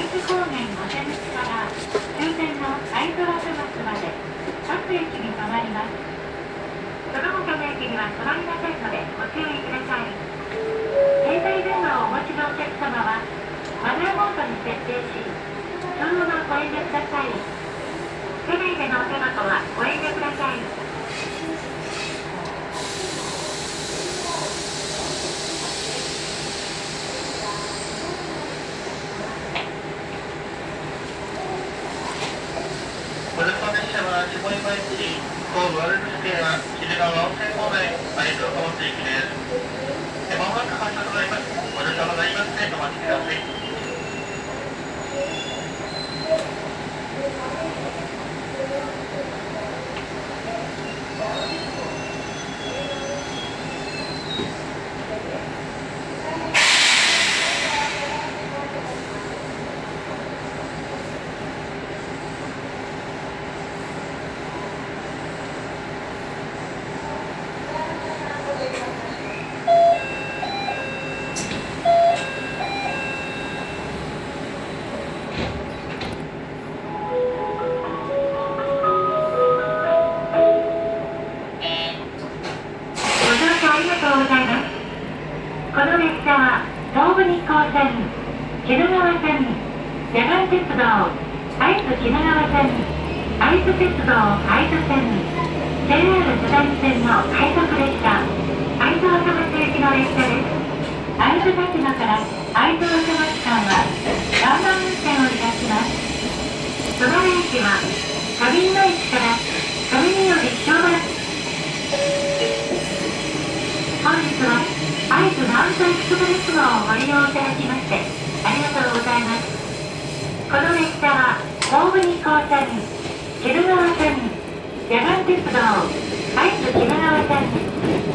会津高原御瀬口から終点の会津若松まで各駅に停まります。その他の駅には止まりませんのでご注意ください。携帯電話をお持ちのお客様はマナーモードに設定しそのままご遠慮ください。車内でのお手箱はご遠慮くださいこれの列車は下今市東武アルプス系は霧川温泉方面会津若松行きですえまもなく発車となりますご乗車ございますのでお待ちくださいご乗車ありがとうございます。この列車は東武日光線、鬼怒川線、野岩鉄道、会津鬼怒川線、会津鉄道会津線、JR 津田線の快速列車、会津若松行きの列車です。会津滝野から会津若松間はワンマン運転をいたします。隣駅は花瓶の駅から上三より昭和本日は会津マウントエクスプレス号をご利用いただきましてありがとうございます。この列車は東武日光線鬼怒川線野岩鉄道会津鬼怒川線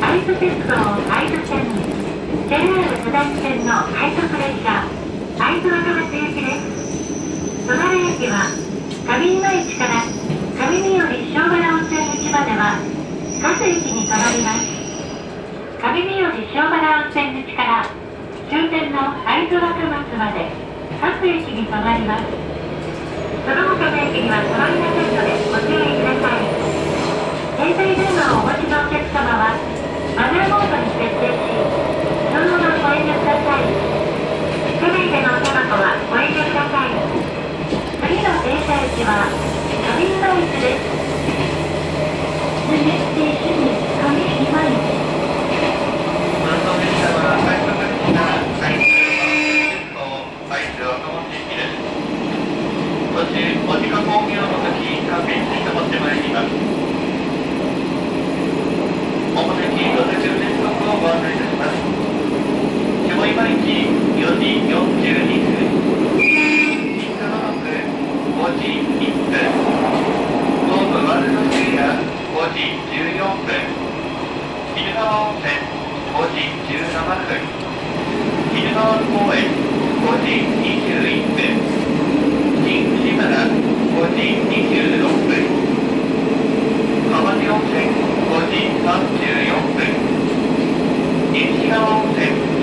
会津鉄道会津線 JR 津田線の快速列車会津若松行きです隣駅は上今市から上三より小原温泉口までは各駅に停まります上三より小原温泉口から終点の会津若松まで各駅に停まりますその他の駅には停まりませんのでご注意ください。携帯電話をお持ちのお客様はマナーモードに設定しお手箱はご遠慮ください次の時間の時各駅に停まってまいります。おもてきご接種連続をご案内いたします下今市4時42分新川幕5時1分東武丸のエリア5時14分鬼怒川温泉5時17分。鬼怒川公園5時21分新藤原5時26分川地温泉5時34分。西川温泉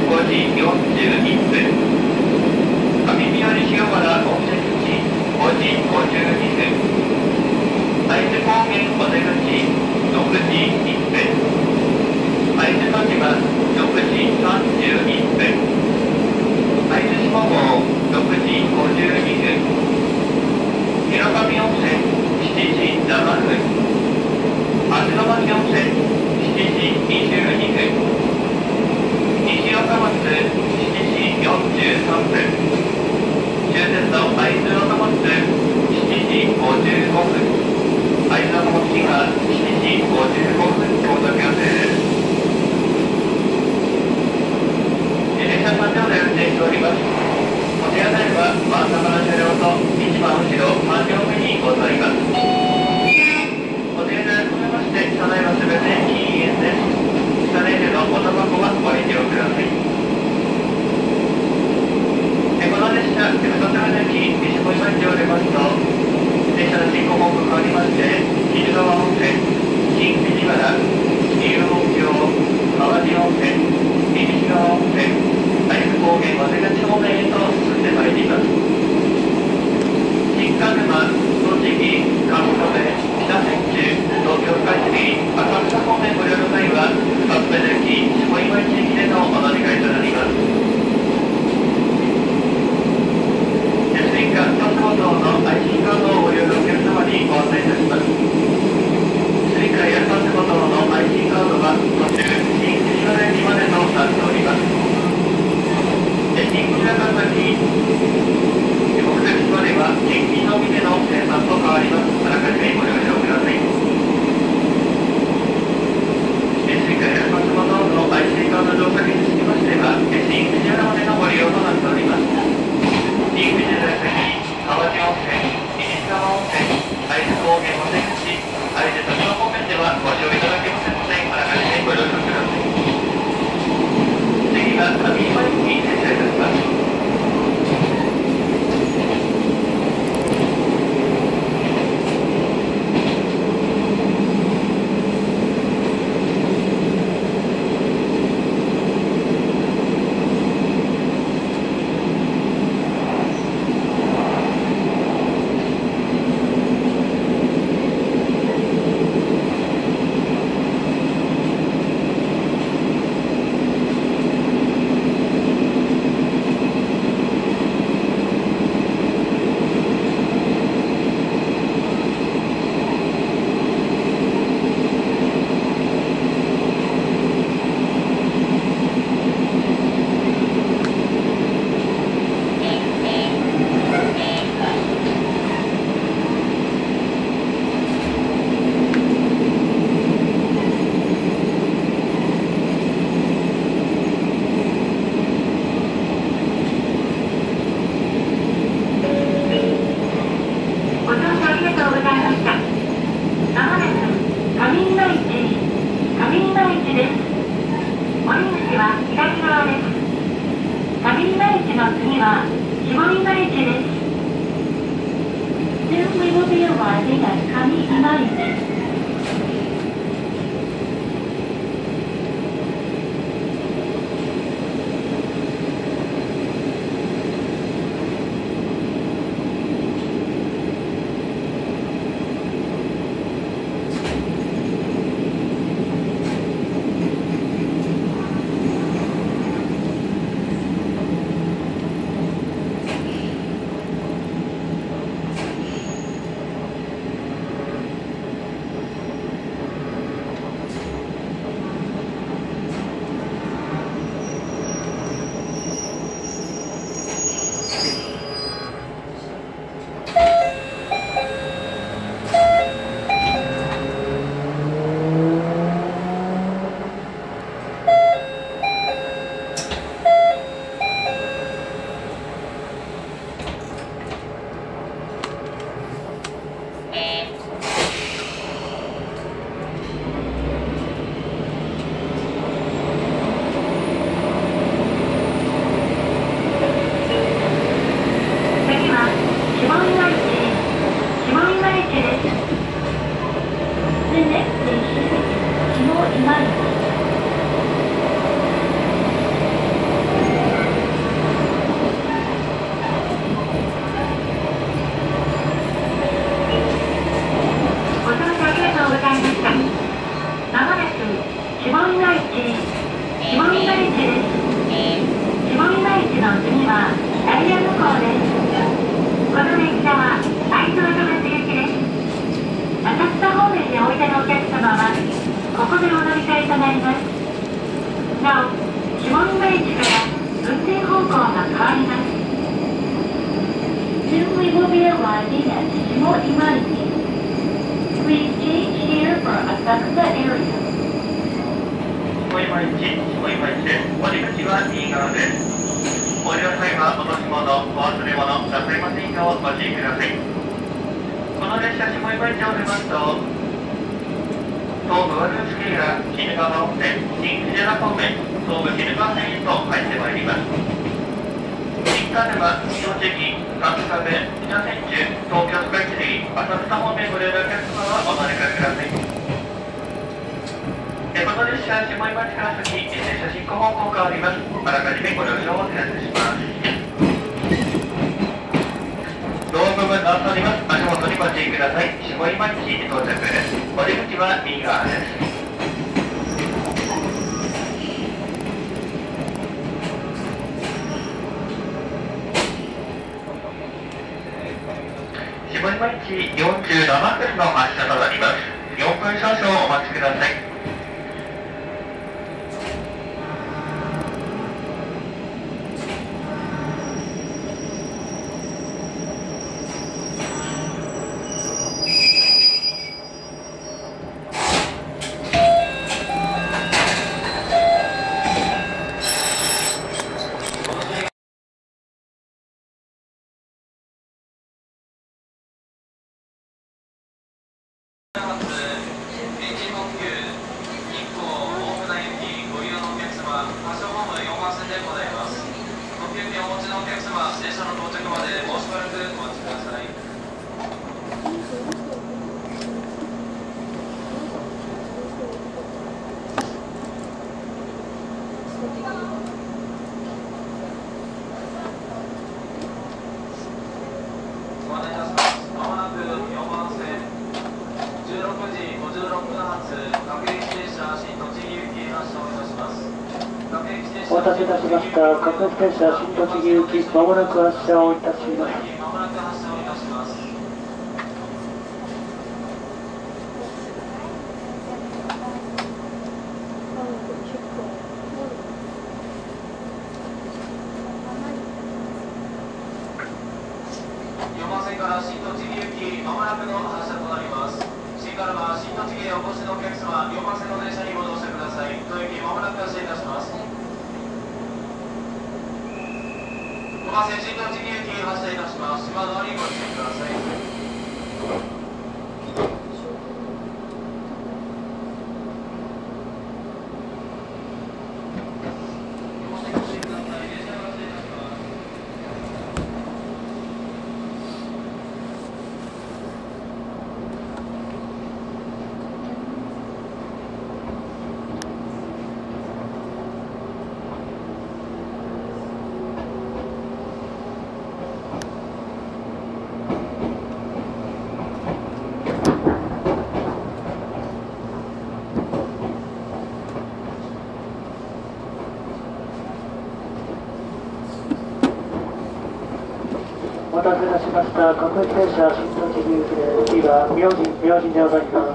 は新大関三東京スカイツリー浅草方面ご利用のお客様はお乗り換えくださいこの列車下町車進行方向変わりますあらかじめご了承お願いします分ります足元にご注意ください下町到着ですお出口は右側です。47分の発車となります。4分少々お待ちください。ご案内いたします。まもなく4番線16時56分発各駅停車新栃木行き発車をいたします。各駅停車お待たせいたしました。各駅停車新栃木行き、まもなく発車をいたします。新栃木行きまもなくの発車となります。新からは新栃木へお越しのお客様、4番線の電車にご乗車ください。当駅まもなく発車いたします。5番線新栃木行き発車いたします。島田にご注意ください。お待たせいたしました。各駅停車新栃木行きです、次は明神、明神でございます。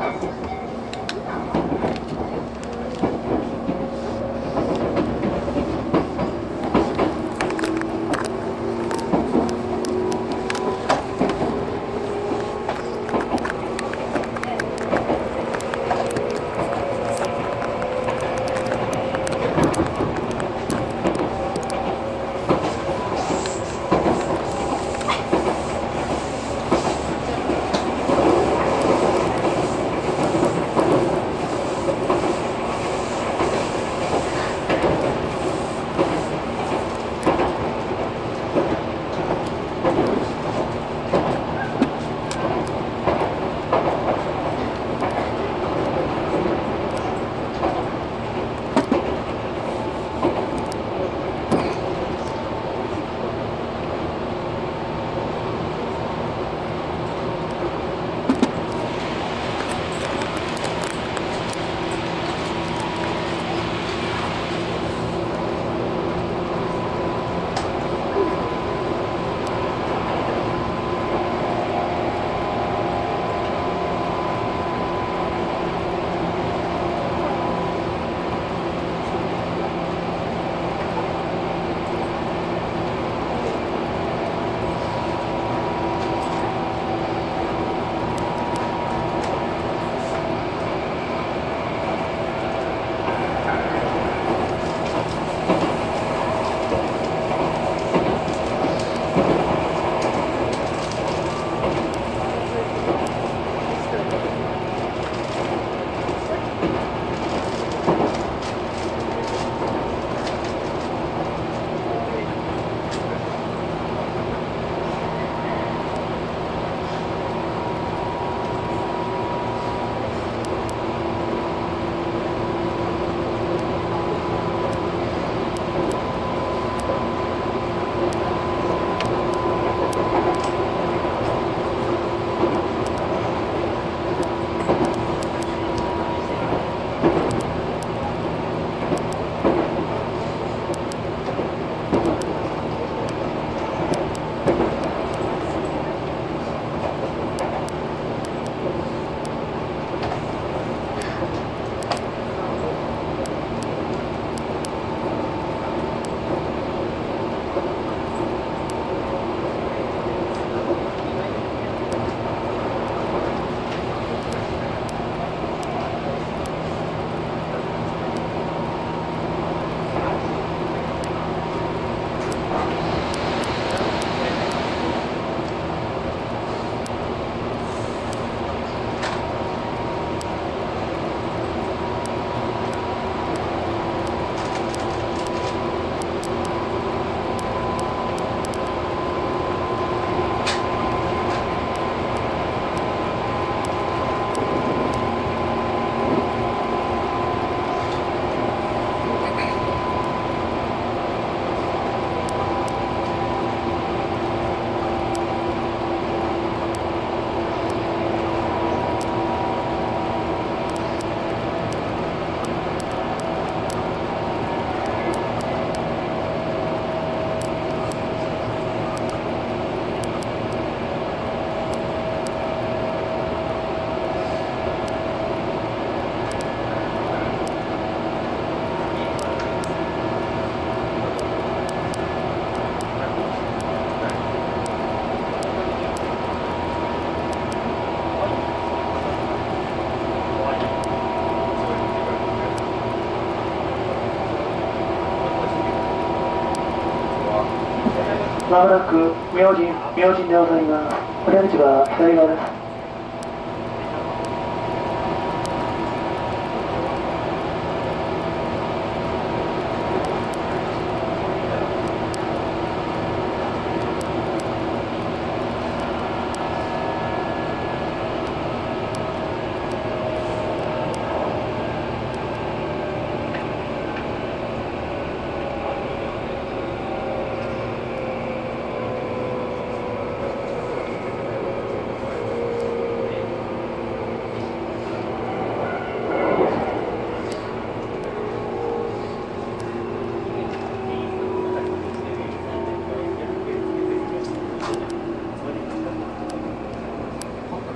まもなく明神明神でございますお出口は左側です。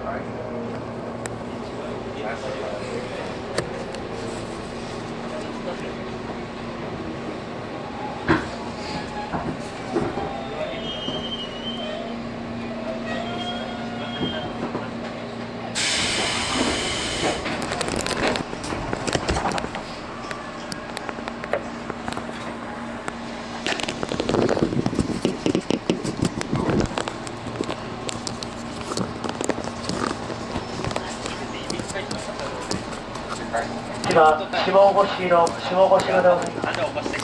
今下越の下越がでございます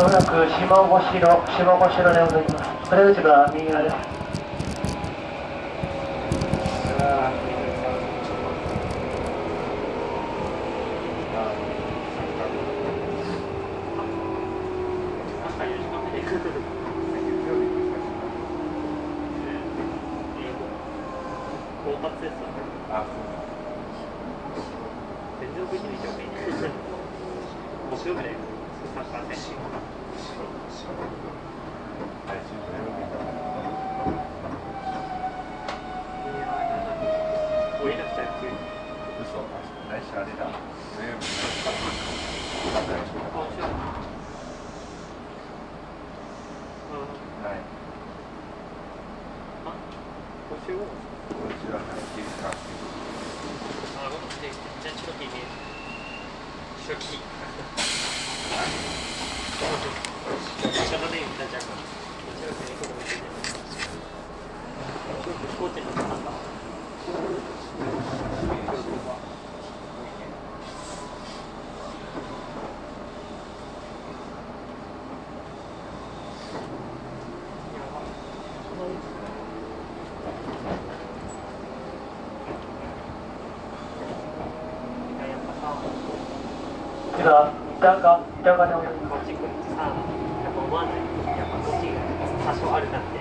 まもなく下越の下越でございます。お出口は右側です今板が板がでございますこっち来るとさ、やっぱ思わない。やっぱ土が多少あるなって。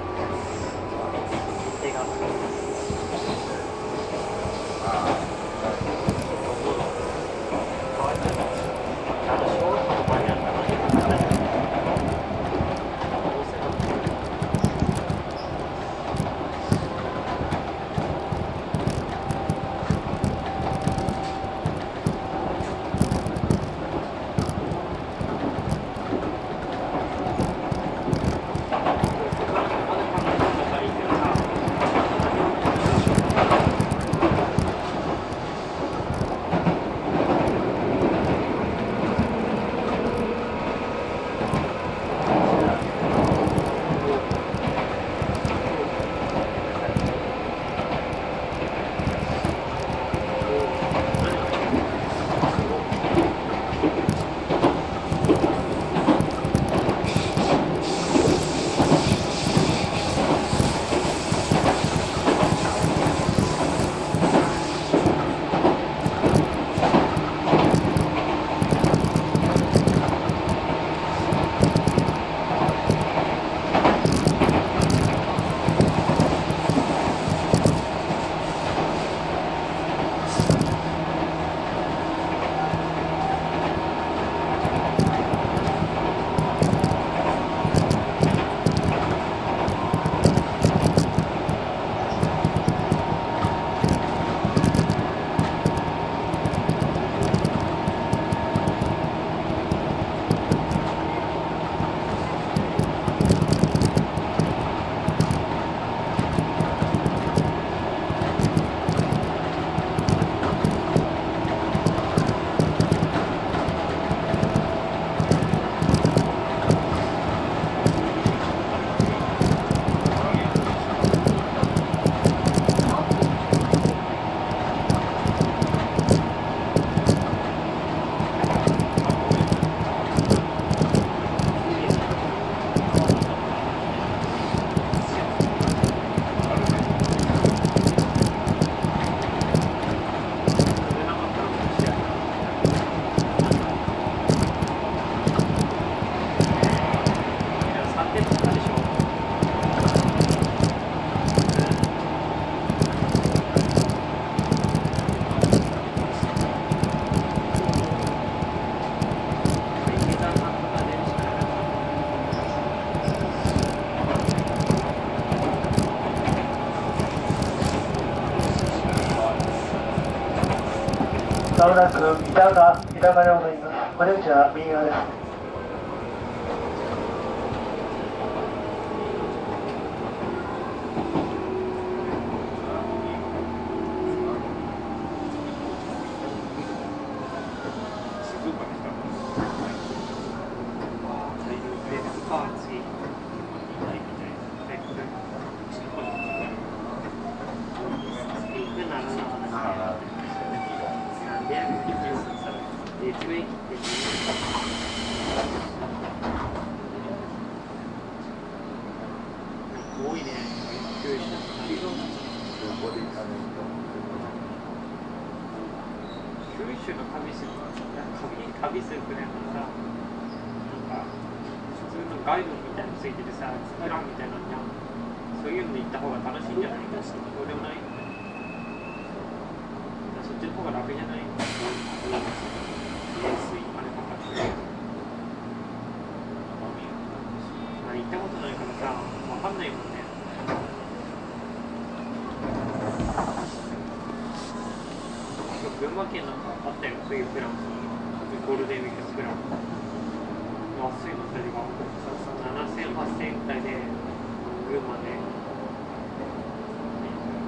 なく北川、北川でございます。お出口は右側です。多いね。九州の旅する旅旅するくらいからさ、なんか普通のガイドみたいなのついててさ、プランみたいなのじゃん。そういうので行った方が楽しいんじゃないかそうでもないそっちの方が楽じゃない安い金かかって。まあ行ったことないからさ、わかんないもんね。群馬県なんかあったよ、そういうプラン。ゴールデンウィークのプラン。安いのったりが、7000、8000円くらいで、群馬で、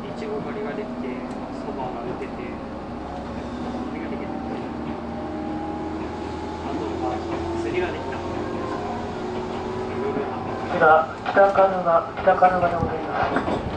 いちご狩りができて、そばが出てて、それができてあとは、釣りができた。夜なんか、こちら、北カヌガ、北カヌガでございます。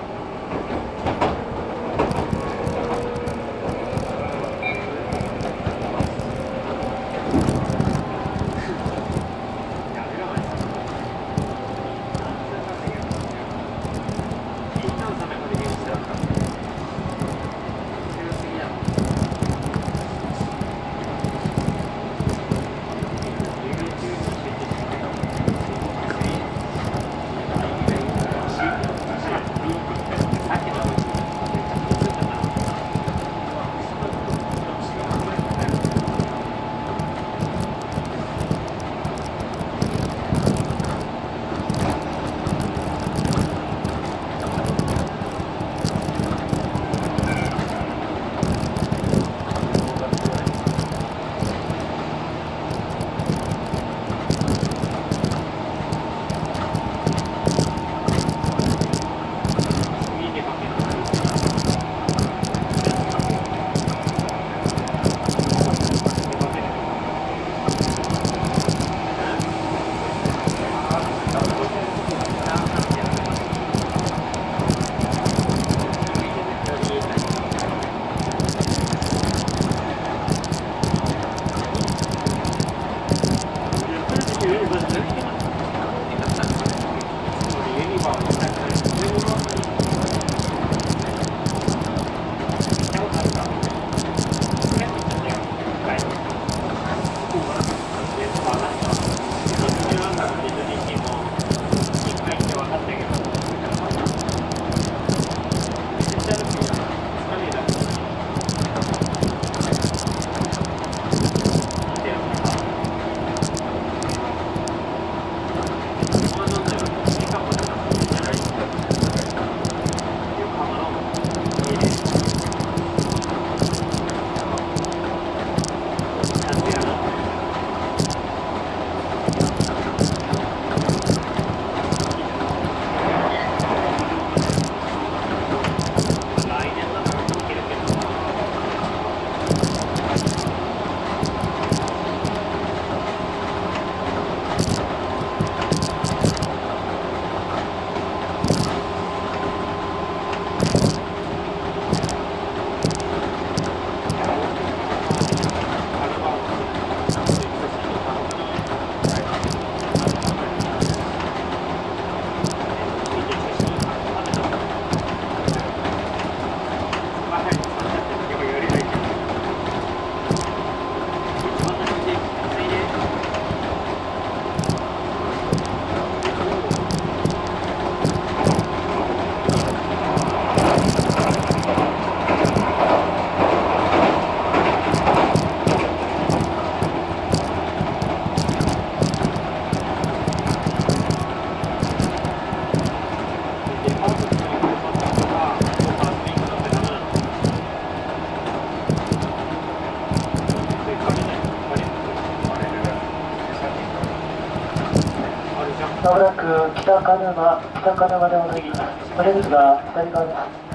鹿沼、北鹿沼でございます。が左側です。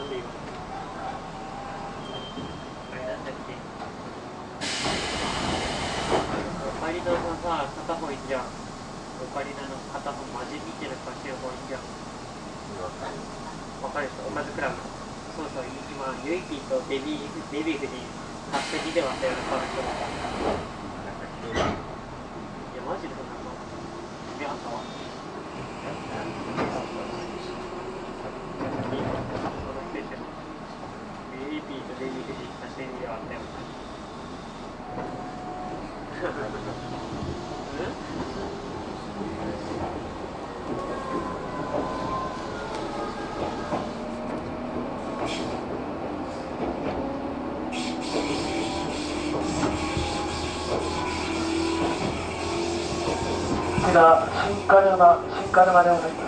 なんで今あれなんだっけオカリナのさ片方いいじゃんオカリナの片方マジ見てるかしてる方いいじゃんわかるでしょおかずクラブそうそう今ユイピーとベビーベビーフに勝手に見てましたよね彼女いやマジでそんなの見あったわそのステーション BAP と JDP 写真ではあったよ。こちら、新鹿沼、新鹿沼でござい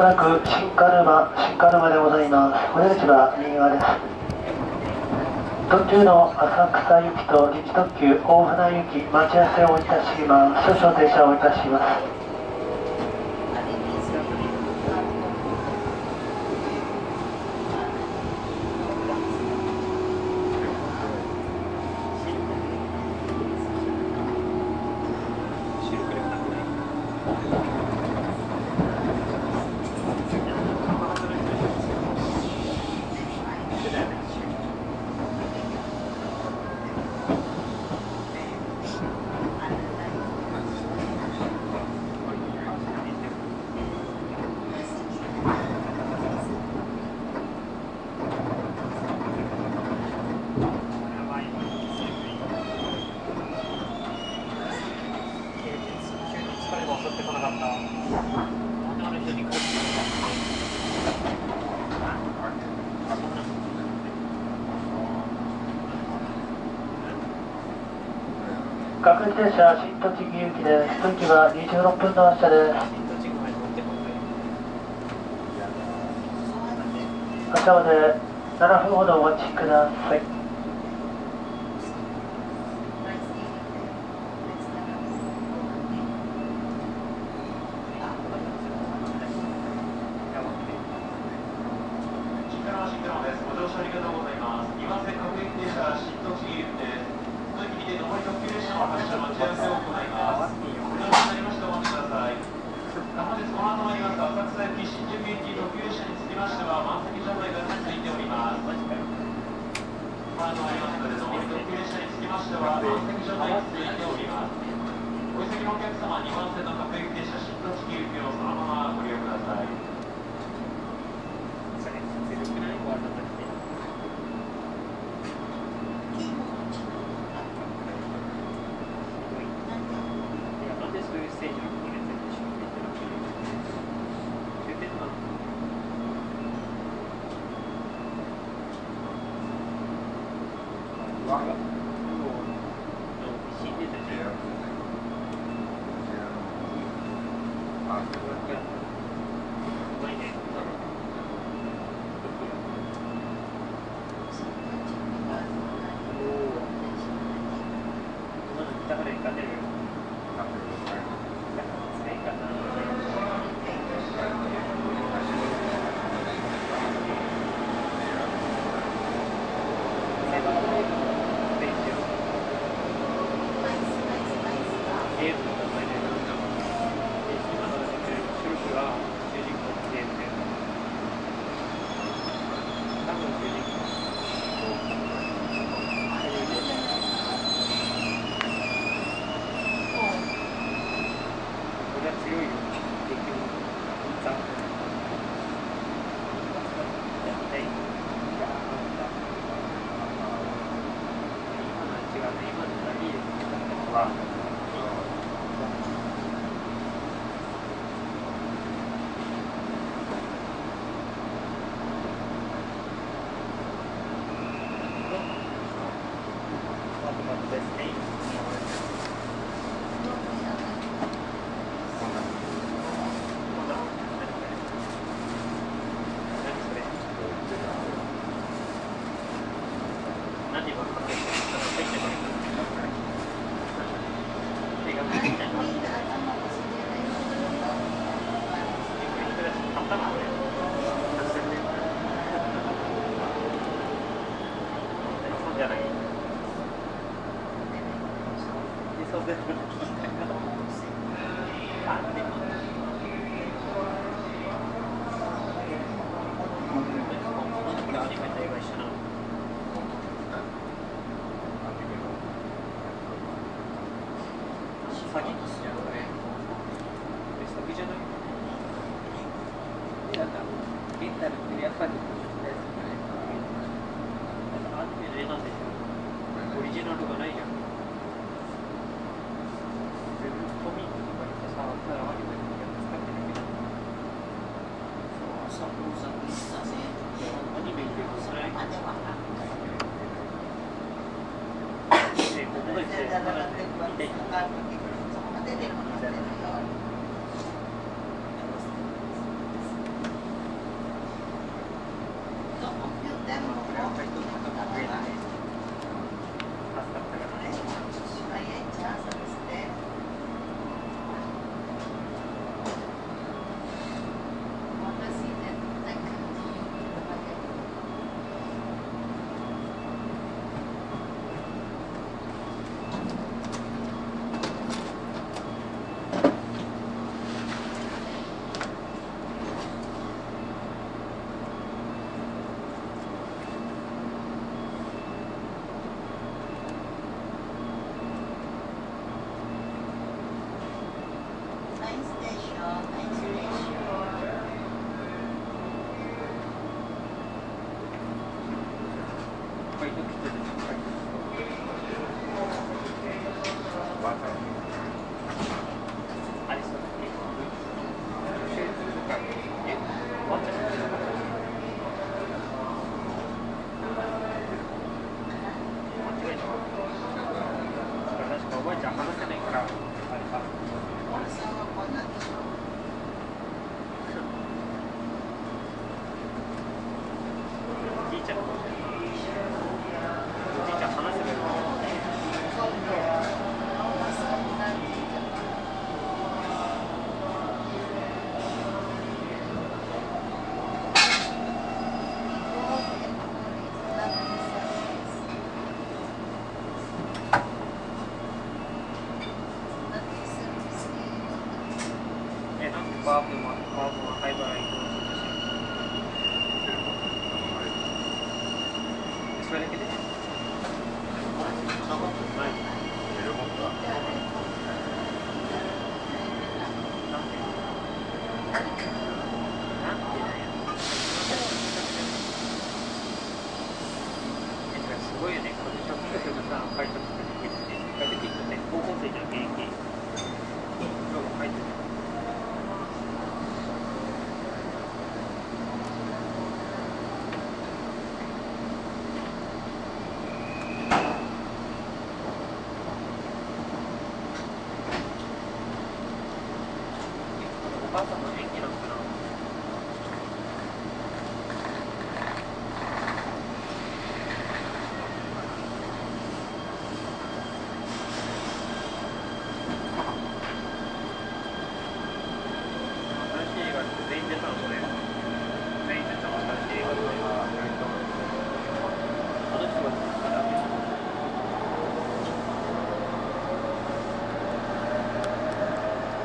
もなく新鹿沼、新鹿沼でございます。お出口は右側です。途中の浅草行きと日特急大船行き待ち合わせをいたします。少々停車をいたします。車新栃木行きです。は26分の発車です。発車まで7分ほどお待ちください。заходите.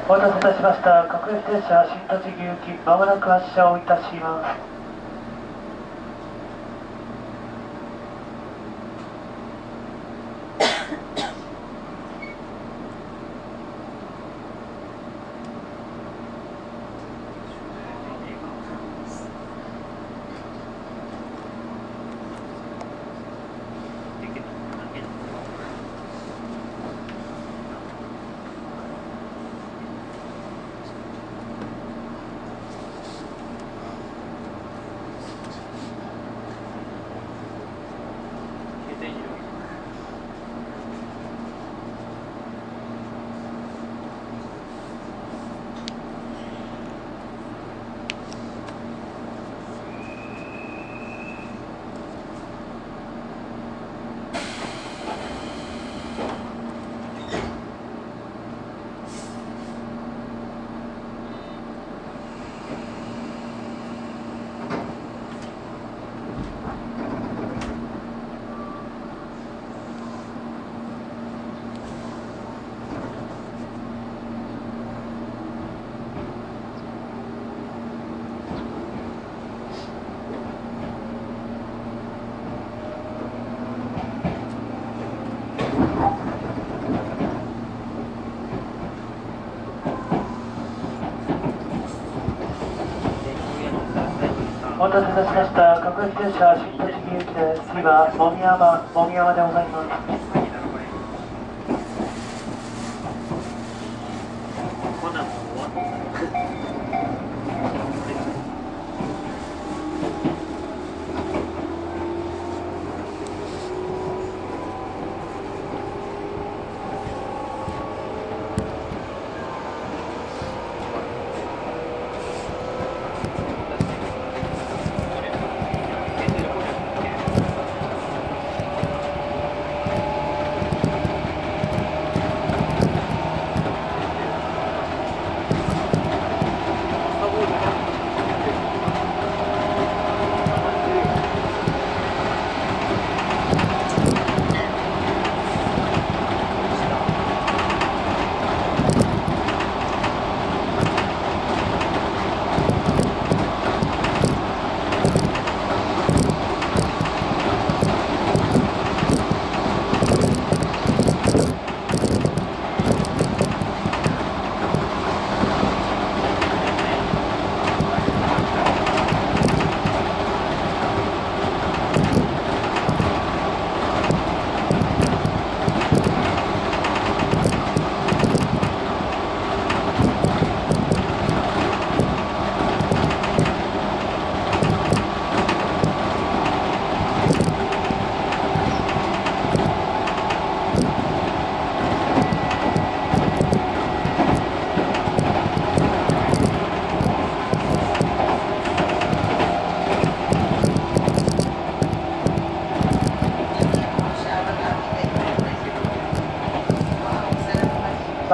お待たせいたしました。各駅停車新栃木行きまもなく発車をいたします。たせいたしました各駅停車新栃木行きです次はもみ山もみ山でございます。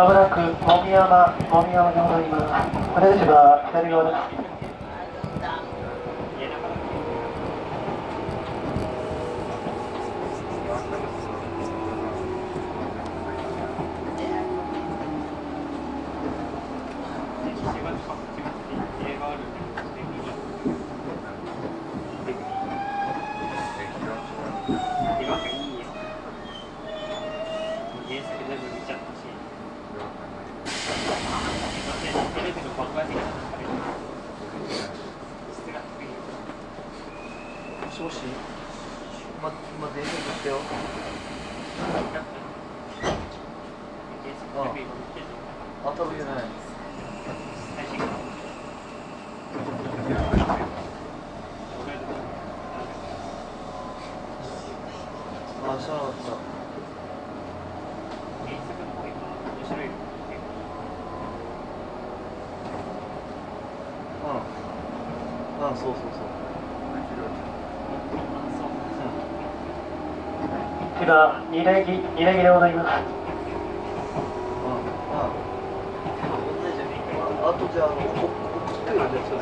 まもなくもみ山もみ山でございます。お出口は左側です言えなかった4月かあるんだけど、で見にで色がいいよ。原作全部見ちゃったし、テレビの番外的な中で質が低いよ。もしもし今今電話だったよ原作テレビが見てるのあ食べてない最新刊俺あ知らなかった原作の方が今面白いよ結構うん。うん。そうそうそうこちら二レギ二レギでございますうん。うん。ああとじゃああの送ってるん。ですよ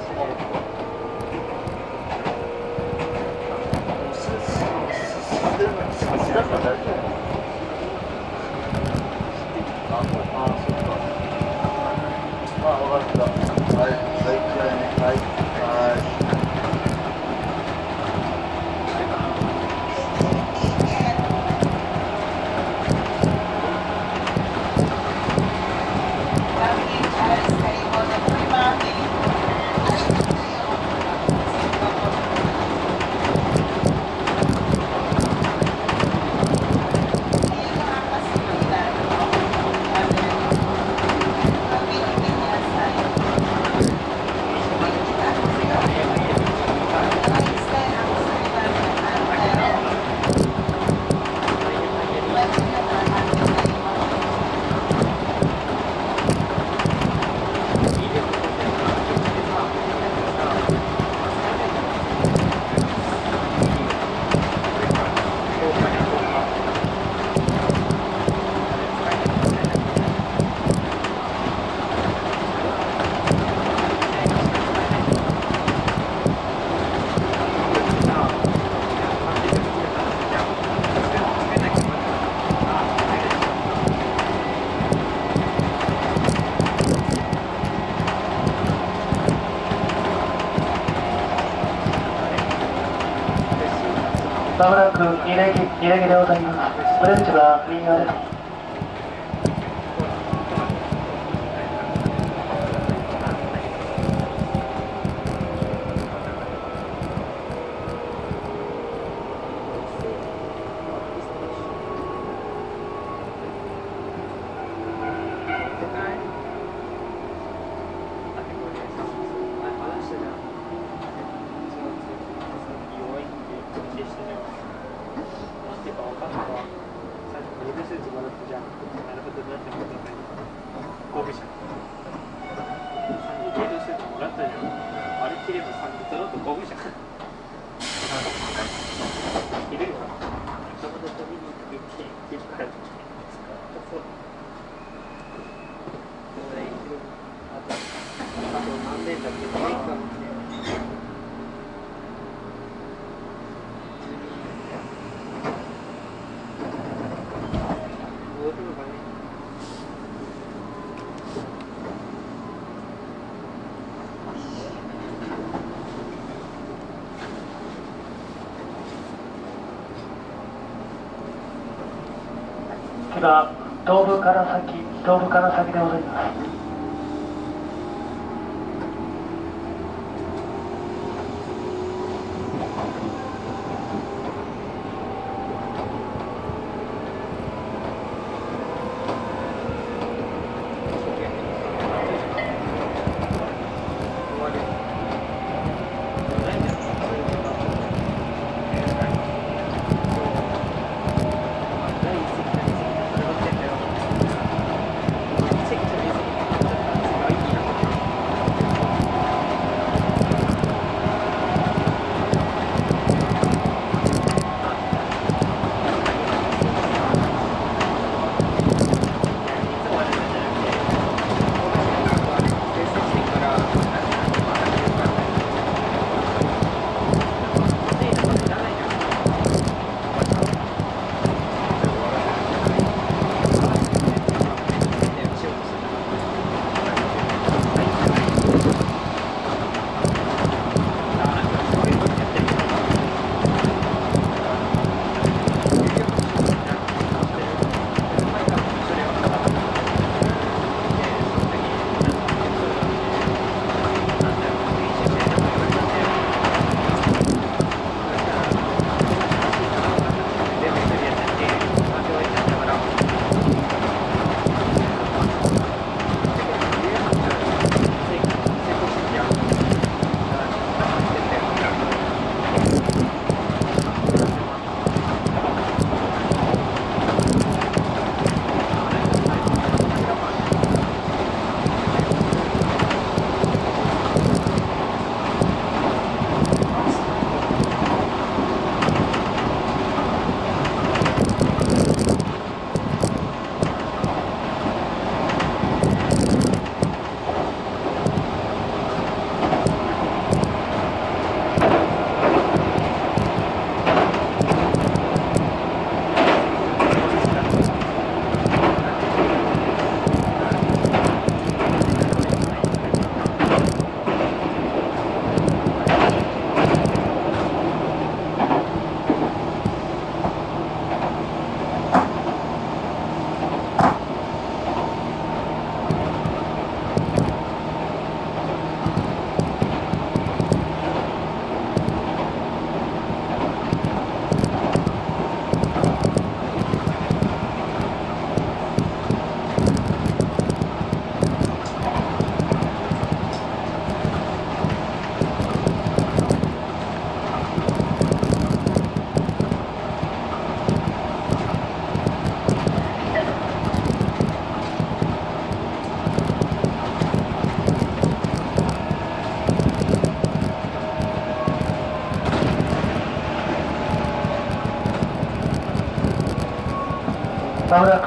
まもなく二連休二レギでございます。ブレンチは右側です。から先東武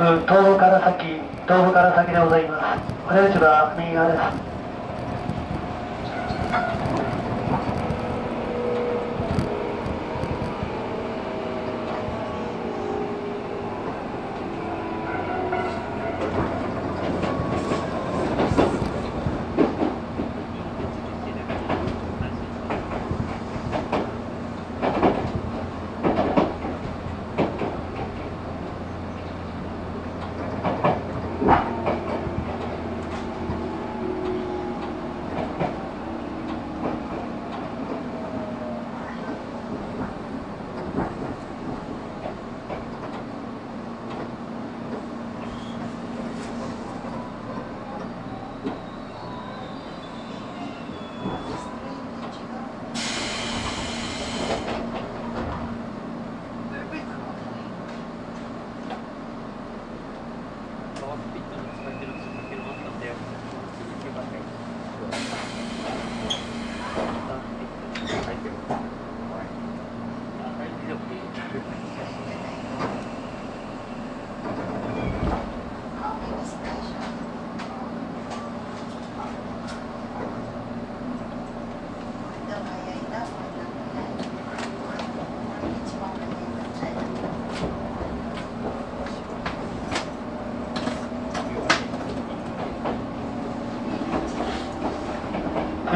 10から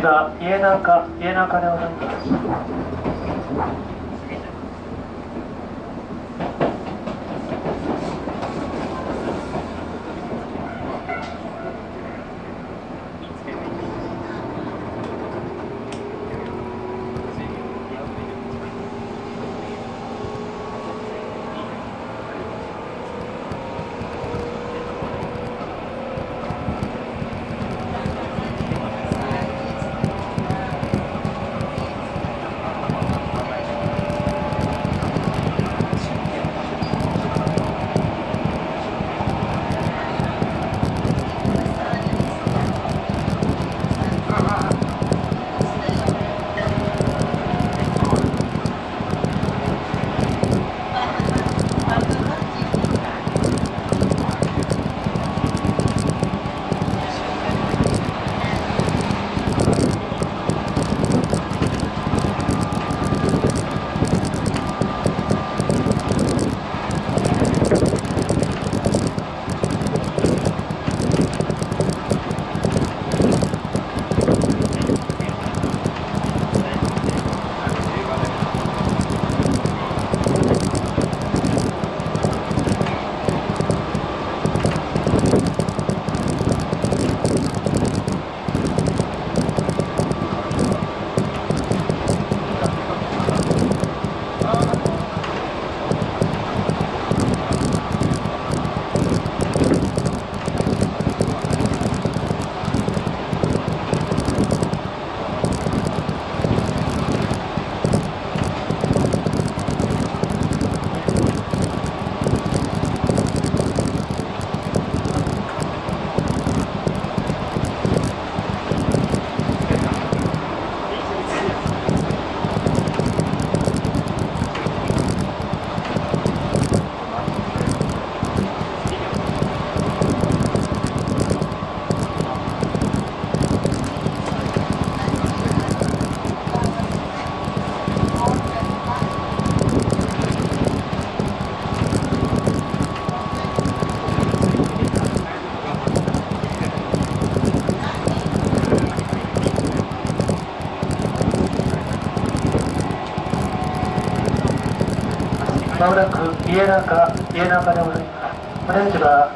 下、家中、家中ではないか。まもなく家中、家中でございます。お電池が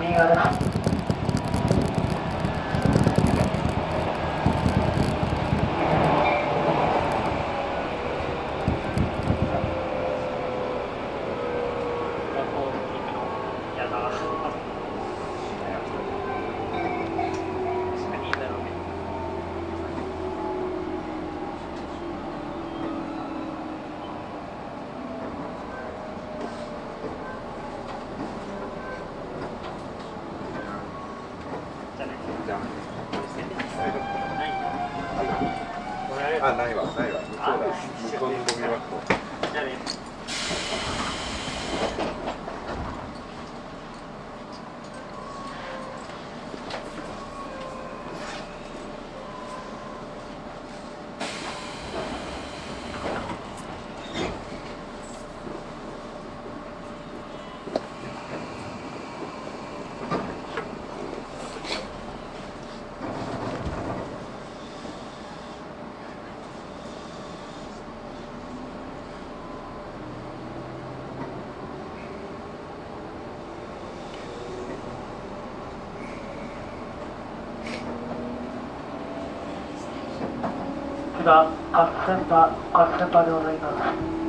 タ、カスセンター、カスセンターでございます。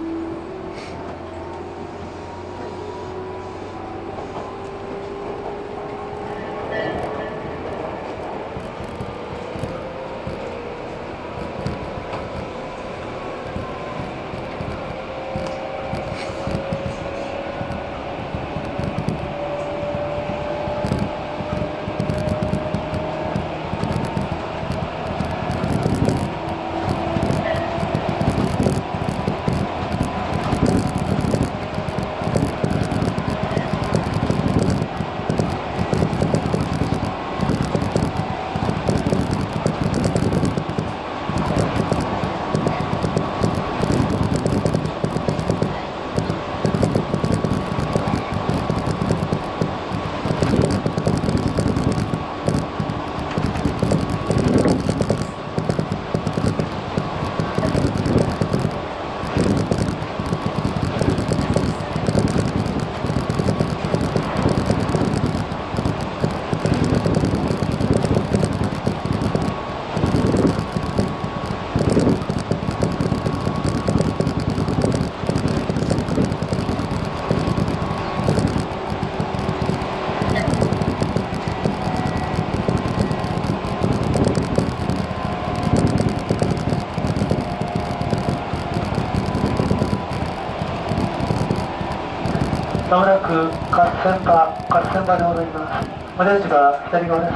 く合戦場合戦場でございます。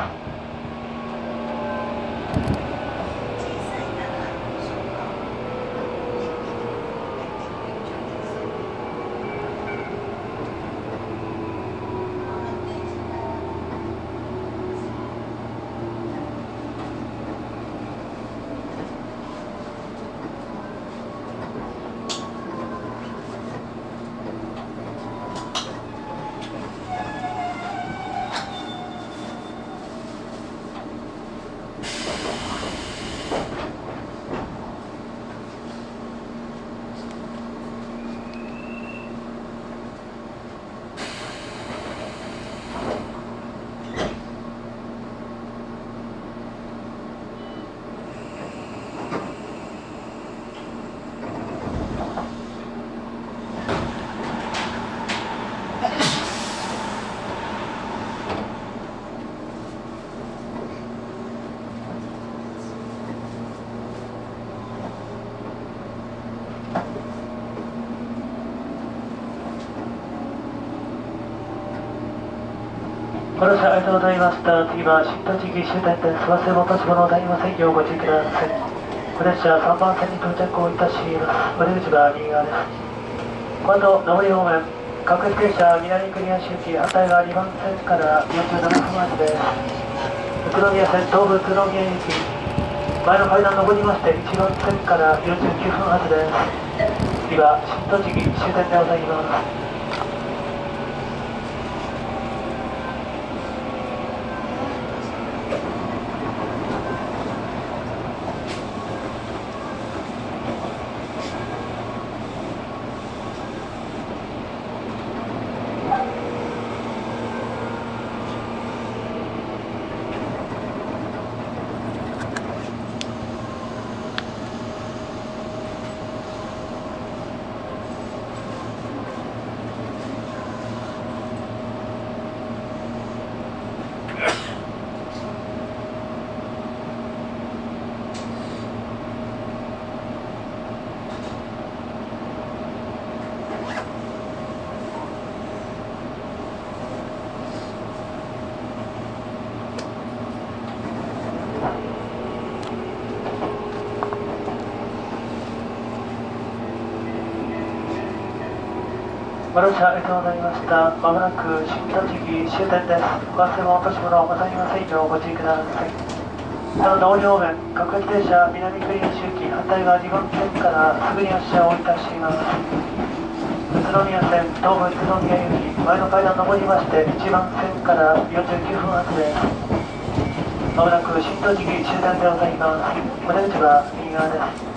ご乗車ありがとうございました次は新栃木終点です忘れ物し物をなりませんようご注意ください。お列車3番線に到着をいたしますお出口は右側です。この後上り方面各駅停車南国谷市行き反対側2番線から47分発です。宇都宮線東武宇都宮行き前の階段上りまして1番線から49分発です。次は新栃木終点でございます。ご乗車ありがとうございました。まもなく新栃木終点です。お忘れ物落とし物をございませんようご注意ください。その上り方面、各駅停車南クリーン周期反対側2番線からすぐに発車をいたします。宇都宮線東武宇都宮行き前の階段上りまして1番線から49分発です。まもなく新栃木終点でございます。お出口は右側です。